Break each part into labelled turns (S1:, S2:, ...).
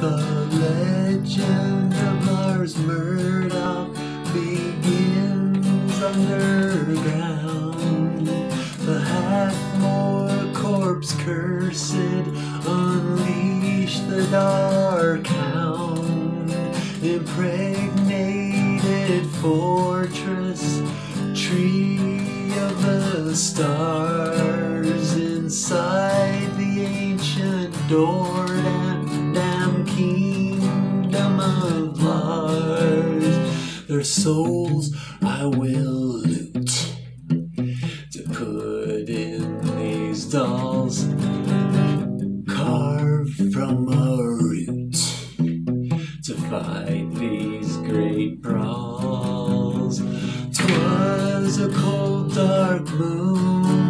S1: The legend of Lars Murdoch begins underground. The Hackmore corpse cursed unleash the dark hound. Impregnated fortress, tree of the stars inside the ancient door kingdom of Lars. Their souls I will loot to put in these dolls carved from a root to fight these great brawls. Twas a cold, dark moon.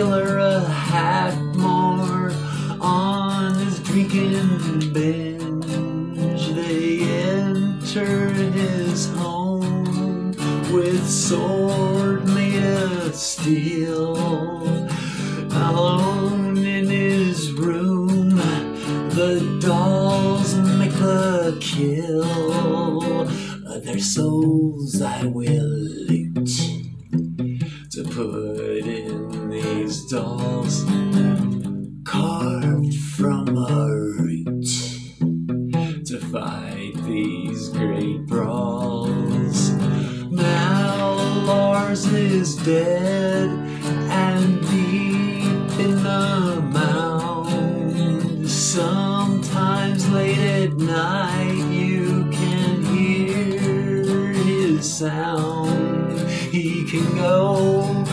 S1: The killer of Hackmore, on his drinking binge. They enter his home with sword made of steel. Alone in his room, the dolls make the kill. Their souls I will loot to put dolls carved from a root to fight these great brawls. Now Lars is dead and deep in the mound. Sometimes late at night you can hear his sound. He can go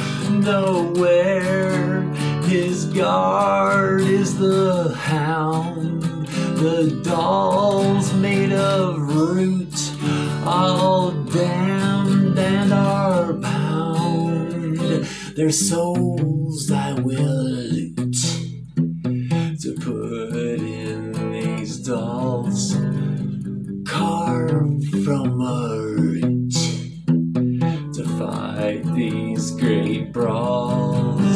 S1: nowhere. His guard is the hound. The dolls made of root, all damned and are bound. Their souls I will loot to put in these dolls carved from a root fight these great brawls.